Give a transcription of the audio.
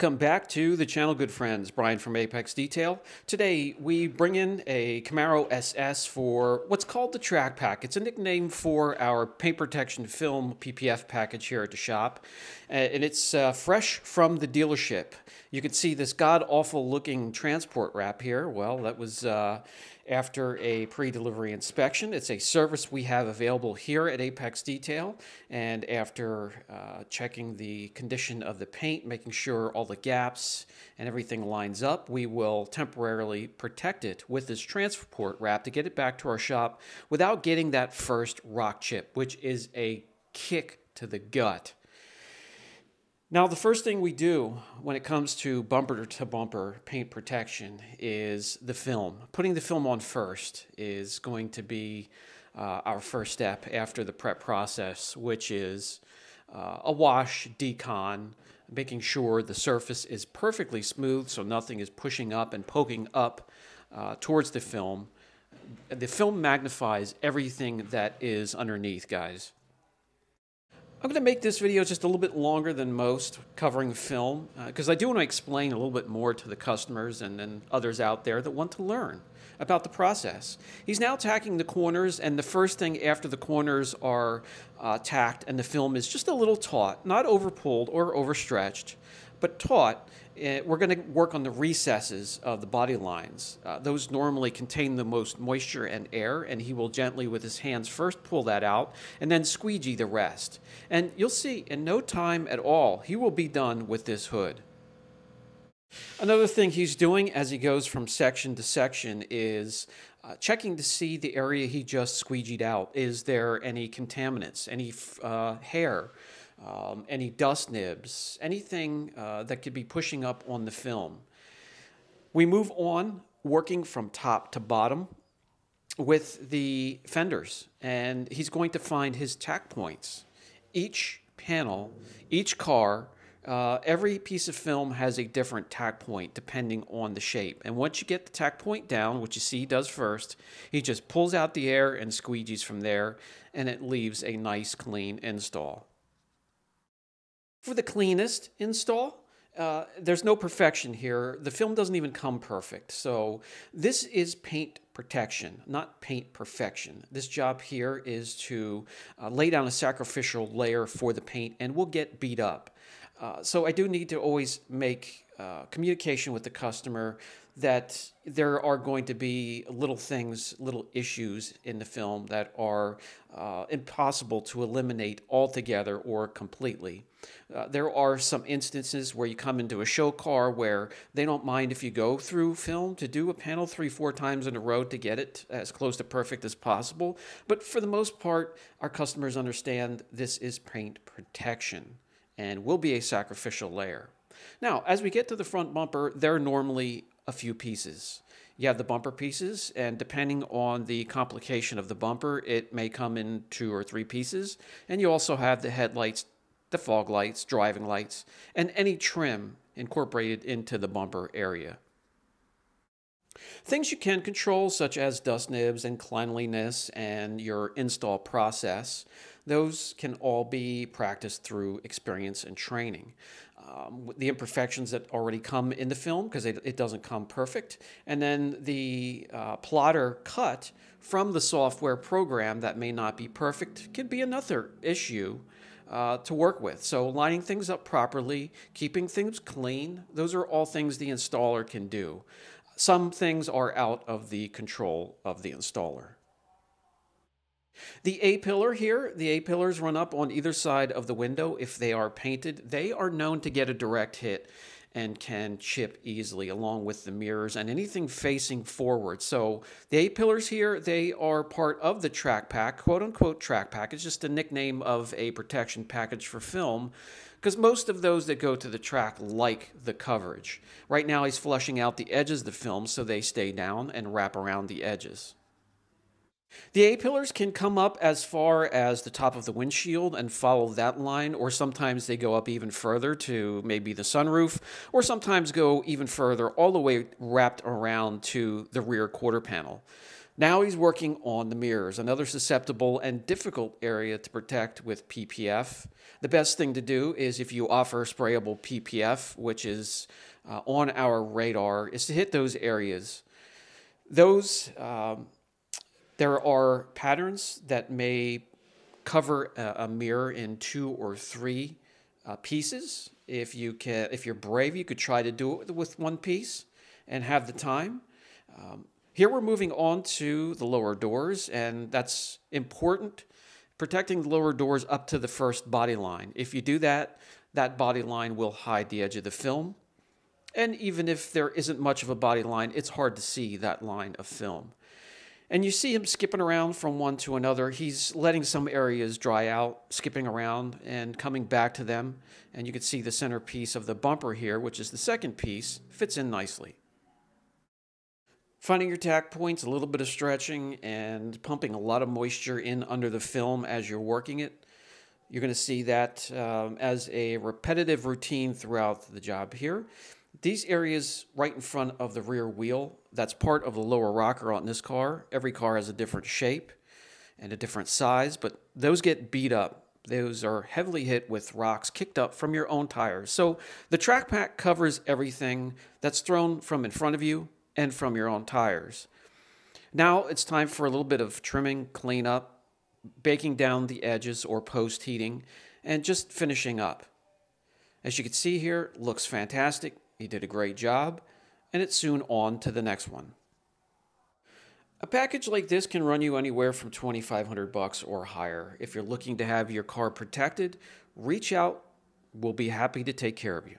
Welcome back to the channel, good friends. Brian from Apex Detail. Today, we bring in a Camaro SS for what's called the Track Pack. It's a nickname for our paint protection film PPF package here at the shop. Uh, and it's uh, fresh from the dealership. You can see this god-awful looking transport wrap here. Well, that was uh, after a pre-delivery inspection. It's a service we have available here at Apex Detail. And after uh, checking the condition of the paint, making sure all the gaps and everything lines up, we will temporarily protect it with this transport wrap to get it back to our shop without getting that first rock chip, which is a kick to the gut. Now, the first thing we do when it comes to bumper to bumper paint protection is the film. Putting the film on first is going to be uh, our first step after the prep process, which is uh, a wash, decon, making sure the surface is perfectly smooth so nothing is pushing up and poking up uh, towards the film. The film magnifies everything that is underneath, guys. I'm going to make this video just a little bit longer than most, covering film, because uh, I do want to explain a little bit more to the customers and, and others out there that want to learn about the process. He's now tacking the corners, and the first thing after the corners are uh, tacked and the film is just a little taut, not overpulled or overstretched, but taut, uh, we're going to work on the recesses of the body lines. Uh, those normally contain the most moisture and air, and he will gently, with his hands, first pull that out and then squeegee the rest. And you'll see, in no time at all, he will be done with this hood. Another thing he's doing as he goes from section to section is uh, checking to see the area he just squeegeed out. Is there any contaminants, any uh, hair? Um, any dust nibs, anything uh, that could be pushing up on the film. We move on working from top to bottom with the fenders, and he's going to find his tack points. Each panel, each car, uh, every piece of film has a different tack point depending on the shape. And once you get the tack point down, which you see he does first, he just pulls out the air and squeegees from there, and it leaves a nice clean install. For the cleanest install, uh, there's no perfection here. The film doesn't even come perfect. So this is paint protection, not paint perfection. This job here is to uh, lay down a sacrificial layer for the paint and we'll get beat up. Uh, so I do need to always make uh, communication with the customer that there are going to be little things, little issues in the film that are uh, impossible to eliminate altogether or completely. Uh, there are some instances where you come into a show car where they don't mind if you go through film to do a panel three, four times in a row to get it as close to perfect as possible. But for the most part, our customers understand this is paint protection and will be a sacrificial layer. Now, as we get to the front bumper, there are normally a few pieces. You have the bumper pieces, and depending on the complication of the bumper, it may come in two or three pieces. And you also have the headlights, the fog lights, driving lights, and any trim incorporated into the bumper area. Things you can control, such as dust nibs and cleanliness and your install process, those can all be practiced through experience and training. Um, the imperfections that already come in the film because it, it, doesn't come perfect, and then the uh, plotter cut from the software program that may not be perfect could be another issue uh, to work with. So lining things up properly, keeping things clean, those are all things the installer can do. Some things are out of the control of the installer. The A-pillar here, the A-pillars run up on either side of the window if they are painted. They are known to get a direct hit and can chip easily along with the mirrors and anything facing forward. So the A-pillars here, they are part of the track pack, quote unquote track pack. It's just a nickname of a protection package for film because most of those that go to the track like the coverage. Right now he's flushing out the edges of the film so they stay down and wrap around the edges. The A-pillars can come up as far as the top of the windshield and follow that line, or sometimes they go up even further to maybe the sunroof, or sometimes go even further all the way wrapped around to the rear quarter panel. Now he's working on the mirrors, another susceptible and difficult area to protect with PPF. The best thing to do is if you offer sprayable PPF, which is uh, on our radar, is to hit those areas. Those, um, there are patterns that may cover a, a mirror in two or three uh, pieces. If you can, if you're brave, you could try to do it with one piece and have the time. Um, here we're moving on to the lower doors, and that's important. Protecting the lower doors up to the first body line. If you do that, that body line will hide the edge of the film. And even if there isn't much of a body line, it's hard to see that line of film. And you see him skipping around from one to another. He's letting some areas dry out, skipping around and coming back to them. And you can see the centerpiece of the bumper here, which is the second piece, fits in nicely. Finding your tack points, a little bit of stretching, and pumping a lot of moisture in under the film as you're working it. You're going to see that um, as a repetitive routine throughout the job here. These areas right in front of the rear wheel, that's part of the lower rocker on this car. Every car has a different shape and a different size, but those get beat up. Those are heavily hit with rocks kicked up from your own tires. So the track pack covers everything that's thrown from in front of you and from your own tires. Now it's time for a little bit of trimming, cleanup, baking down the edges or post heating, and just finishing up. As you can see here, looks fantastic. He did a great job, and it's soon on to the next one. A package like this can run you anywhere from 2500 bucks or higher. If you're looking to have your car protected, reach out. We'll be happy to take care of you.